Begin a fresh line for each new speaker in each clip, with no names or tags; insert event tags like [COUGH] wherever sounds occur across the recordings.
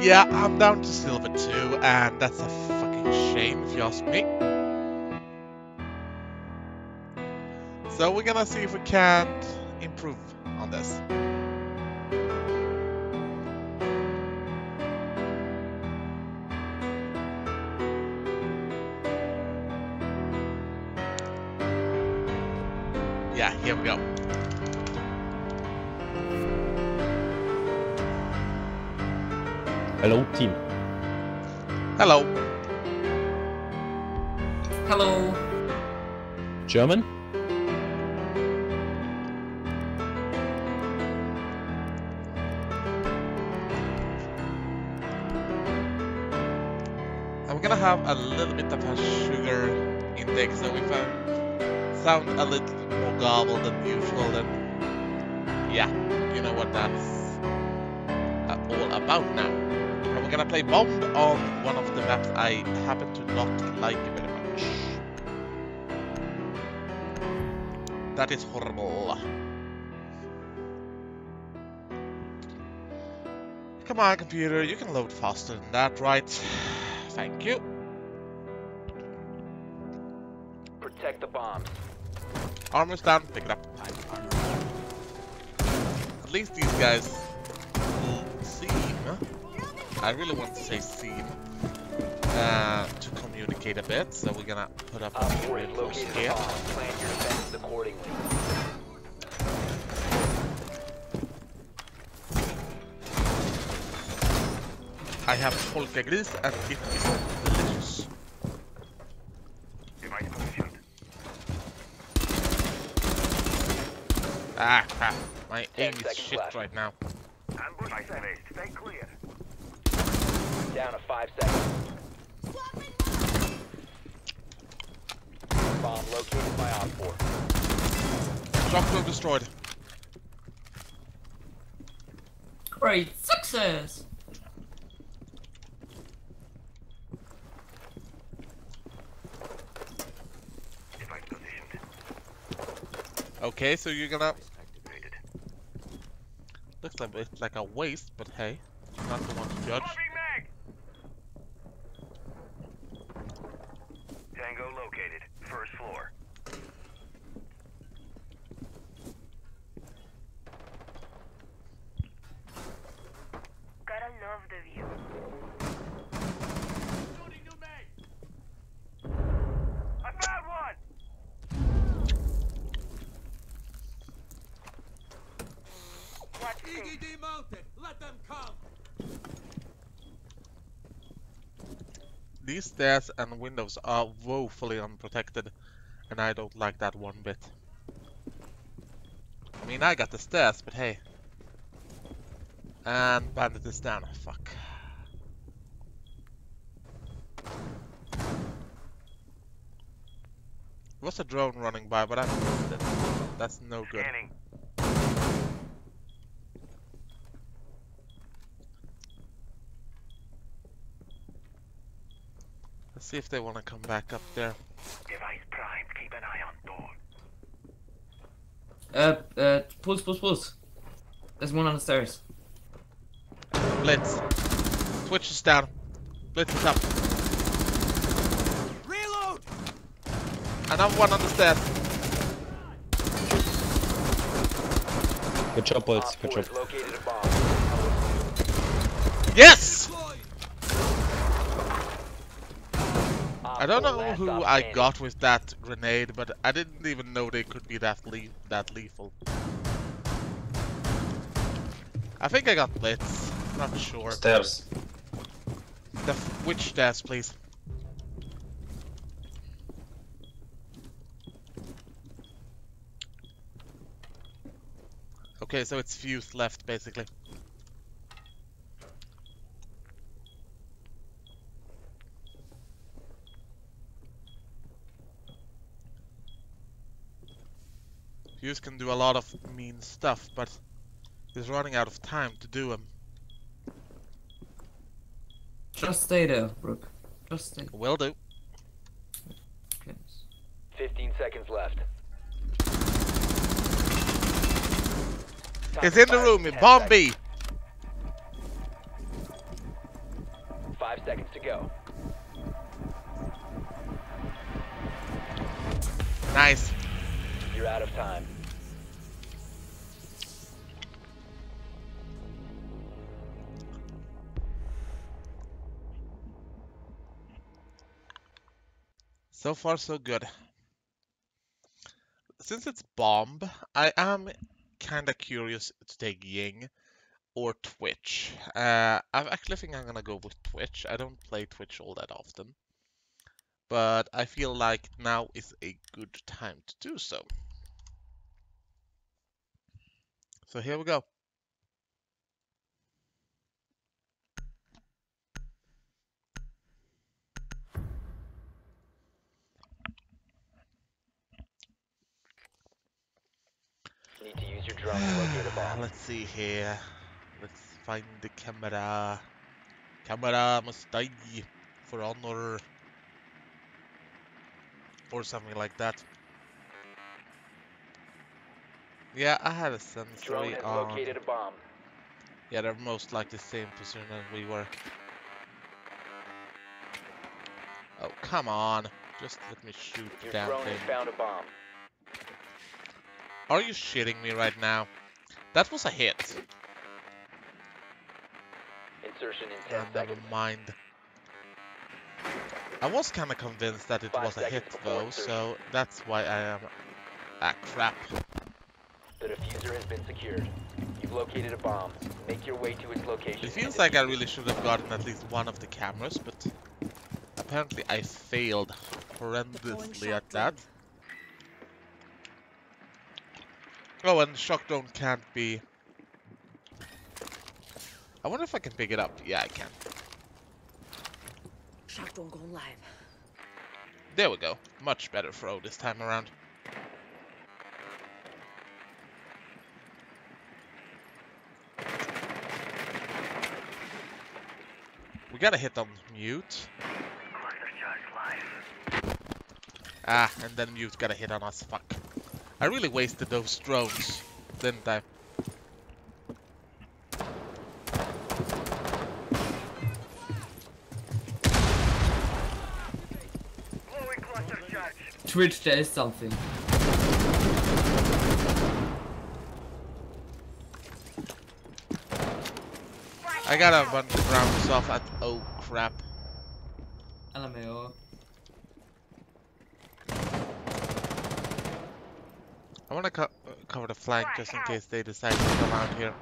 Yeah, I'm down to silver too, and that's a fucking shame if you ask me. So we're gonna see if we can't improve on this. Yeah, here we go.
Hello, team.
Hello.
Hello.
German?
I'm gonna have a little bit of a sugar intake, so if I sound a little more garbled than usual, then yeah, you know what that's uh, all about now. Gonna play Bomb on one of the maps I happen to not like very much. That is horrible. Come on, computer, you can load faster than that, right? Thank you.
Protect the bombs.
Armor's down, pick it up. At least these guys I really want to say seem, uh, to communicate a bit, so we're gonna put up a
4 has
reinforced
located
here.
Plan your defenses accordingly.
I have polkagris and it is delicious. Ah, ah, my
Ten
aim is shit
left.
right now.
Down to 5 seconds. Bomb located by Op 4.
Shock probe destroyed.
Great success.
Okay, so you're gonna. Looks like it's like a waste, but hey, not the one to judge.
Tango located. First floor.
Gotta love the view.
I found one!
Watch me.
demounted! Let them come!
These stairs and windows are woefully unprotected, and I don't like that one bit. I mean, I got the stairs, but hey. And bandit is down. Oh, fuck. There was a drone running by, but I missed it. That's no good.
Scanning.
See if they want to come back up there.
Device primed. Keep an eye on door.
Uh, uh, pulse, pulse, pulse. There's one on the stairs.
Blitz. Twitch is down. Blitz is up.
Reload!
Another one on the stairs.
Good job, boys.
Op
Good job.
a bomb.
Yes!
Deploy!
Op
I don't know who I
standing.
got with that grenade, but I didn't even know they could be that le that lethal. I think I got Blitz. Not sure.
Stairs.
The f- which stairs, please? Okay, so it's fused left, basically. Fuse can do a lot of mean stuff, but he's running out of time to do them.
Just stay there, Brooke. Just stay.
Will do.
15 seconds left. It's
in the room
in
Bomb B.
Five seconds
to go. Nice.
You're out of time.
So far, so good. Since it's Bomb, I am kind of curious to take Ying or Twitch. Uh, I actually think I'm gonna go with Twitch. I don't play Twitch all that often. But I feel like now is a good time to do so. So here we go.
Need to use your drone to locate a bomb. [SIGHS]
Let's see here. Let's find the camera. Camera must die for honor. Or something like that. Yeah, I had a sensory on.
located a bomb.
Yeah, they're most like the same position as we were. Oh, come on. Just let me shoot the
Your
damn
drone
thing.
has found a bomb.
Are you shitting me right now? That was a hit.
Insertion in 10
Uh, never mind. I was kind of convinced that it
Five
was a hit though,
insertion.
so that's why I am. Ah, crap.
The diffuser has been secured. You've located a bomb. Make your way to its location.
It feels like I really should have gotten at least one of the cameras, but apparently I failed horrendously at that. Oh, and shock drone can't be. I wonder if I can pick it up. Yeah, I can.
Shock drone going live.
There we go. Much better throw this time around. We gotta hit on mute.
Cluster charge live.
Ah, and then mute got a hit on us. Fuck. I really wasted those drones, didn't I?
Blowing cluster charge.
Twitch, there is something.
I got a bunch of rounds off at. Oh crap.
LMAO.
I want to co cover the flank just in case they decide to come out here.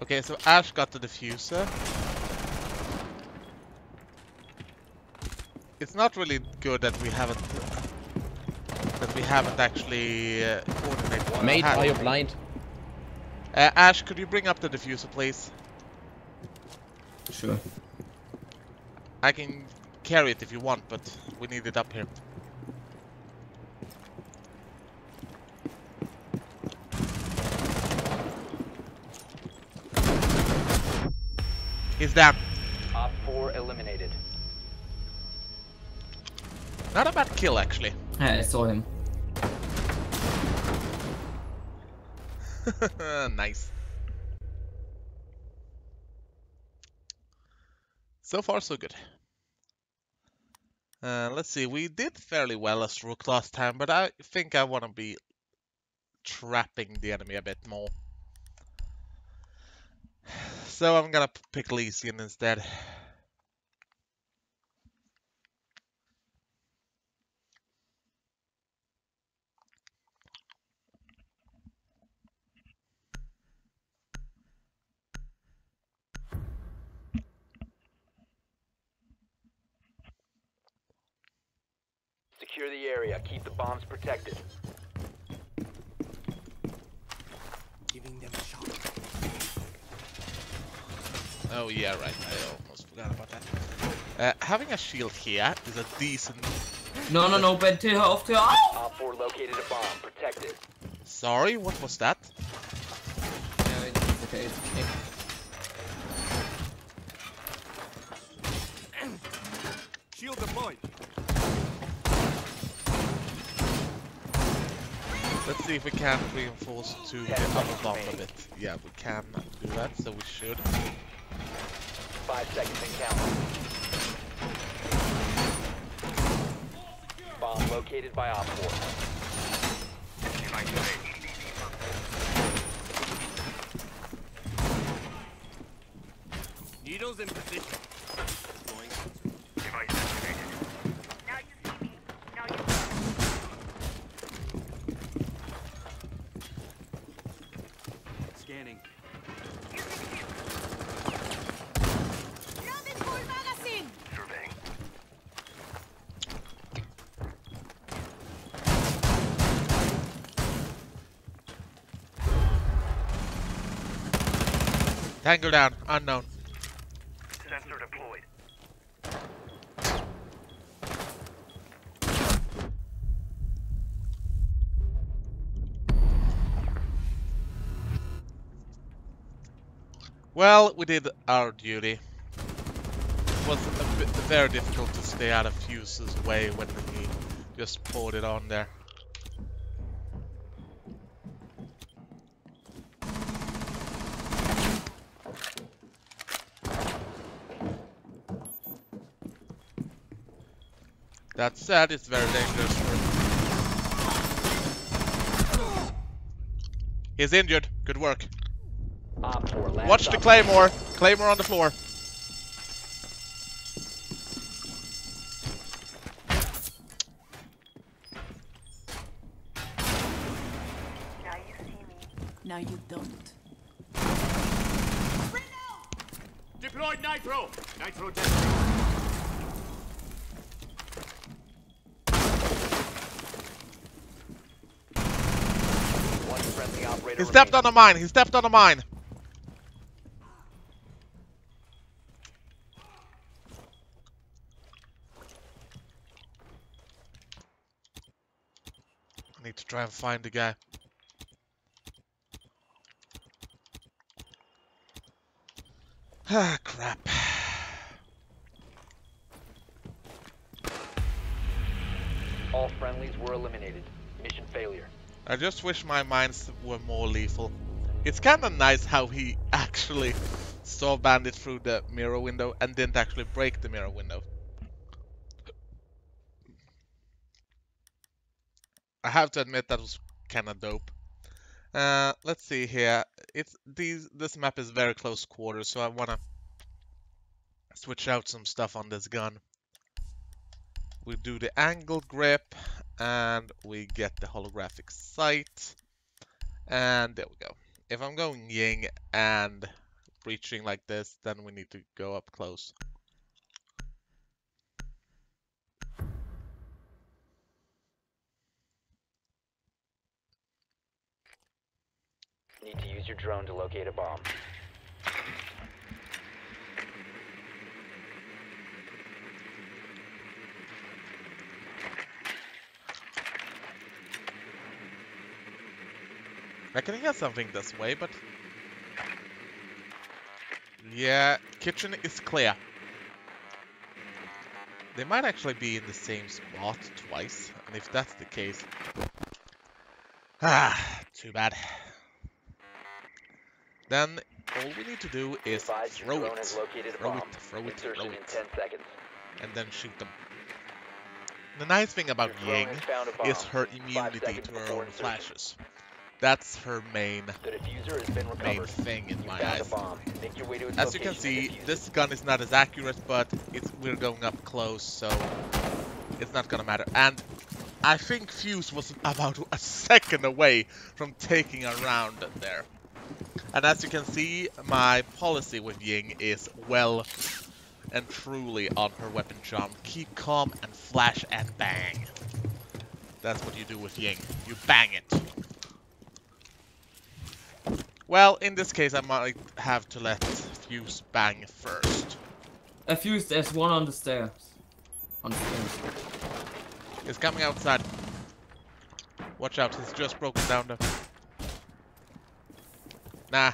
Okay, so Ash got the diffuser. It's not really good that we haven't that we haven't actually uh, coordinated.
Mate, are you blind?
Uh, Ash, could you bring up the diffuser, please?
Sure.
I can carry it if you want, but we need it up here. He's down.
Op 4 eliminated.
Not a bad kill, actually.
Yeah, I saw him. [LAUGHS]
nice. So far, so good. Uh, let's see, we did fairly well as Rook last time, but I think I want to be trapping the enemy a bit more. [SIGHS] So I'm gonna pick Lesion instead.
Secure the area. Keep the bombs protected.
Giving them a shot.
Oh yeah, right, I almost forgot about that. Uh, having a shield here is a decent...
No, no, no, Ben, till her off to her. Ow!
Op 4 located a bomb. Protect it.
Sorry, what was that?
Yeah, it's okay, it's okay.
Let's see if we can reinforce to the other bomb a bit. Yeah, we can do that, so we should.
Five seconds and counting. Bomb located by Op 4.
Needles in position. Going.
Now you see me. Now you
Scanning.
Loaded full magazine.
Surveying.
Tango down, unknown.
Sensor deployed.
Well, we did our duty. It was a bit very difficult to stay out of Fuse's way when he just poured it on there. That said, it's very dangerous for... He's injured. Good work.
Op 4 last
Watch the claymore. Claymore on the floor.
Now you see me.
Now you don't.
Deployed nitro. Nitro testing.
One friendly operator
He stepped on
remaining.
a mine. He stepped on a mine. I need to try and find the guy. Ah, crap.
All friendlies were eliminated. Mission failure.
I just wish my mines were more lethal. It's kinda nice how he [LAUGHS] actually saw Bandit through the mirror window and didn't actually break the mirror window. I have to admit that was kinda dope. Uh, let's see here. It's these. This map is very close quarters, so I wanna switch out some stuff on this gun. We do the angle grip, and we get the holographic sight. And there we go. If I'm going Ying and breaching like this, then we need to go up close.
Need to use your drone to locate a bomb.
Can hear something this way, but... Yeah, kitchen is clear. They might actually be in the same spot twice, and if that's the case... Ah, too bad. Then, all we need to do is
Advise
throw it.
has located
Throw it, throw it, throw it. And then shoot them. The nice thing about Ying
has found a bomb.
is her immunity to her own flashes. That's her main
The diffuser has been
main thing in
You
my eyes.
bomb. Make your way to its
As you can see, this gun is not as accurate, but it's we're going up close, so it's not gonna matter. And I think Fuse was about a second away from taking a round there. And as you can see, my policy with Ying is well and truly on her weapon charm. Keep calm and flash and bang. That's what you do with Ying. You bang it. Well, in this case, I might have to let Fuse bang first.
A fuse, there's one on the stairs. On the stairs.
He's coming outside. Watch out, he's just broken down the... Nah.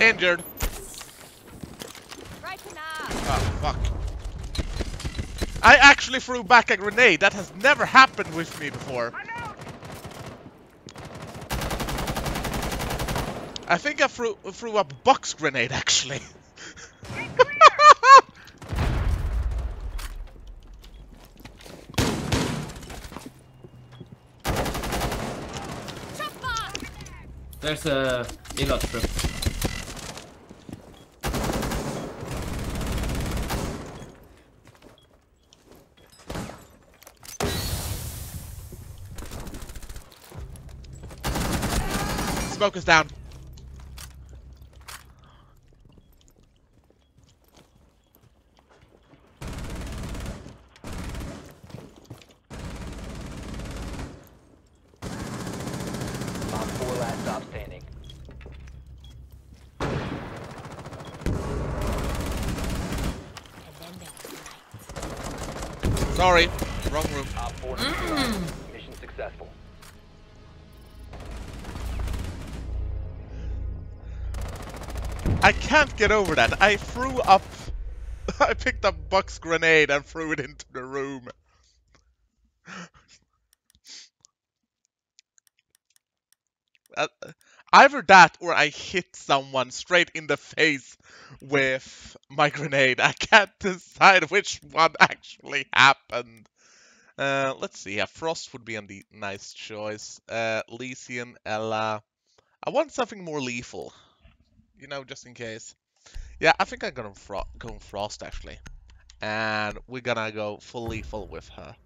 Injured.
Right now.
Oh, fuck. I actually threw back a grenade. That has never happened with me before. I think I threw threw a box grenade actually. [LAUGHS]
There's a Elot trip.
Smoke is down.
Op 4 last stop standing.
Sorry, wrong room.
Op 4 neutralized. Mission successful.
I can't get over that. I threw up. [LAUGHS] I picked up Buck's grenade and threw it into the room. [LAUGHS] Uh, either that or I hit someone straight in the face with my grenade. [LAUGHS] I can't decide which one actually happened. Uh, let's see. Yeah, Frost would be a the nice choice. Uh, Lesion, Ela. I want something more lethal you know, just in case. Yeah, I think I'm gonna fro go Frost actually, and we're gonna go full lethal with her.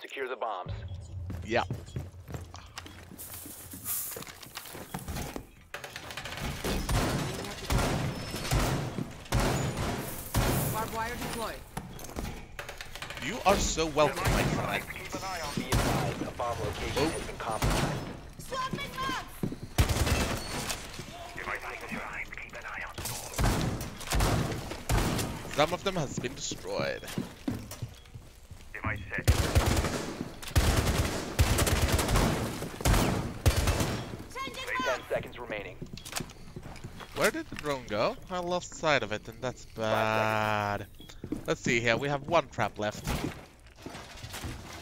Secure the bombs.
Yeah.
Deployed.
You are so welcome, my friend.
Be advised, a bomb location has been compromised.
Swapping mags!
Device initialized. Keep an eye on oh. door.
Some of them has been destroyed.
Device set.
Changing
Ten seconds remaining.
Where did the drone go? I lost sight of it, and that's bad. Let's see here. We have one trap left.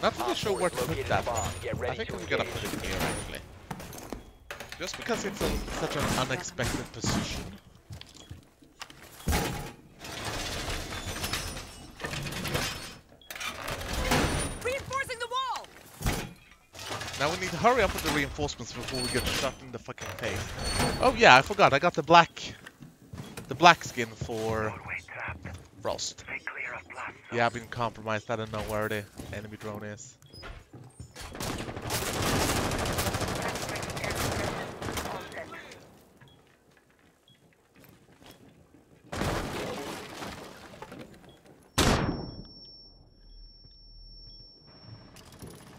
Not really sure where to put that.
bomb.
I think I'm gonna put it here actually. Just because it's a, such an unexpected position.
Reinforcing the wall!
Now we need to hurry up with the reinforcements before we get shot in the fucking face. Oh yeah, I forgot. I got the black, the black skin for. Frost. Yeah, I've been compromised. I don't know where the enemy drone is.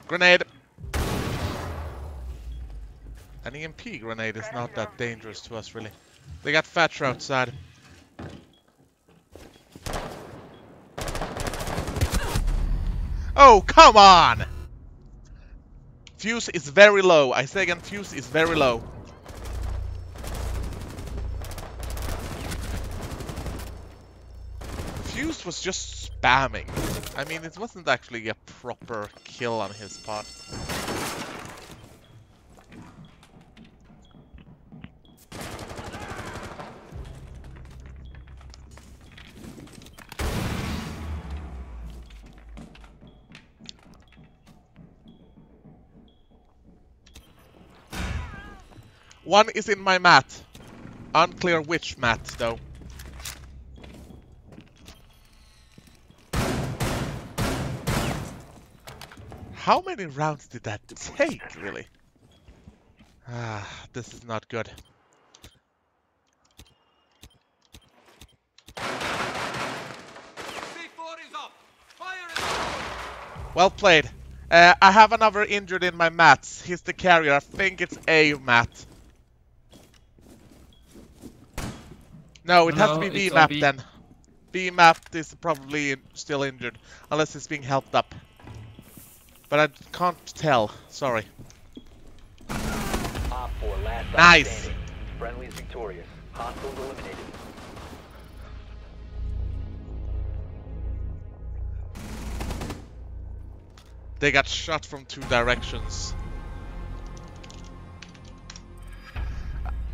Grenade. An EMP grenade is not that dangerous to us, really. They got Thatcher outside. Oh, come on! Fuse is very low. I say again, fuse is very low. Fuse was just spamming. I mean, it wasn't actually a proper kill on his part. One is in my mat. Unclear which mat, though. How many rounds did that take, really? Ah, this is not good. Well played. Uh, I have another injured in my mats. He's the carrier. I think it's A mat. No, it no, has to be B
mat
then. B mat is probably still injured, unless it's being helped up. But I can't tell. Sorry. nice.
Victorious. Hostiles eliminated.
They got shot from two directions.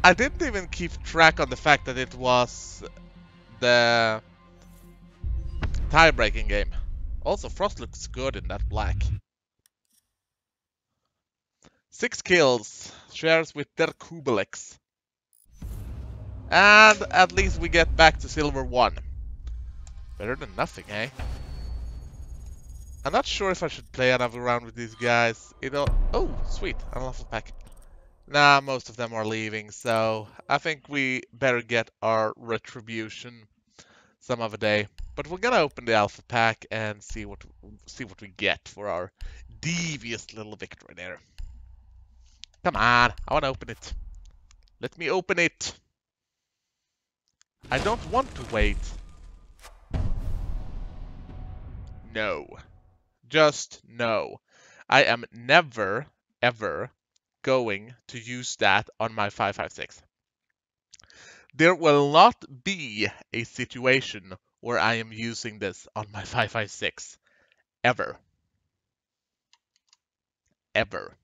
I didn't even keep track on the fact that it was the tie-breaking game. Also, Frost looks good in that black. Six kills, shares with Der Kubelix. And at least we get back to silver one. Better than nothing, eh? I'm not sure if I should play another round with these guys. You know, oh, sweet, alpha pack. Nah, most of them are leaving, so I think we better get our retribution some other day. But we're gonna open the alpha pack and see what see what we get for our devious little victory there. Come on, I wanna open it. Let me open it. I don't want to wait. No. Just no. I am never, ever going to use that on my 556. There will not be a situation where I am using this on my 556. Ever. Ever.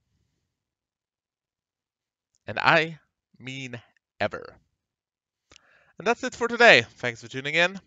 And I mean ever. And that's it for today. Thanks for tuning in.